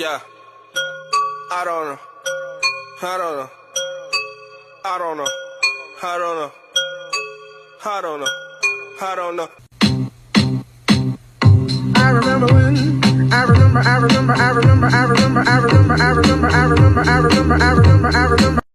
Yeah. I don't know. I don't know. I don't know. I don't know. I don't know. I don't know. I remember when. I remember. I remember. I remember. I remember. I remember. I remember. I remember. I remember. I remember. I remember.